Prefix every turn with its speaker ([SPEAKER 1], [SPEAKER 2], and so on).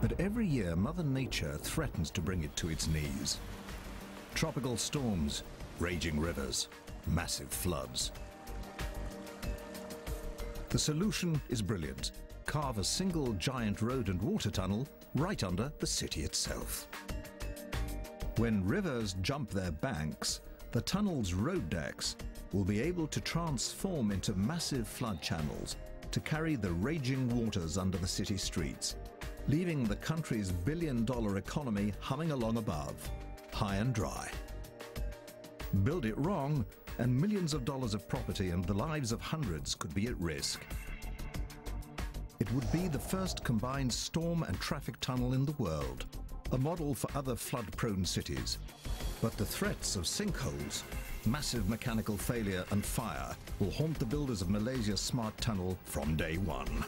[SPEAKER 1] But every year, Mother Nature threatens to bring it to its knees. Tropical storms, raging rivers, massive floods. The solution is brilliant. Carve a single giant road and water tunnel right under the city itself. When rivers jump their banks, the tunnel's road decks will be able to transform into massive flood channels to carry the raging waters under the city streets, leaving the country's billion-dollar economy humming along above, high and dry. Build it wrong, and millions of dollars of property and the lives of hundreds could be at risk. It would be the first combined storm and traffic tunnel in the world, a model for other flood-prone cities. But the threats of sinkholes, massive mechanical failure and fire will haunt the builders of Malaysia's smart tunnel from day one.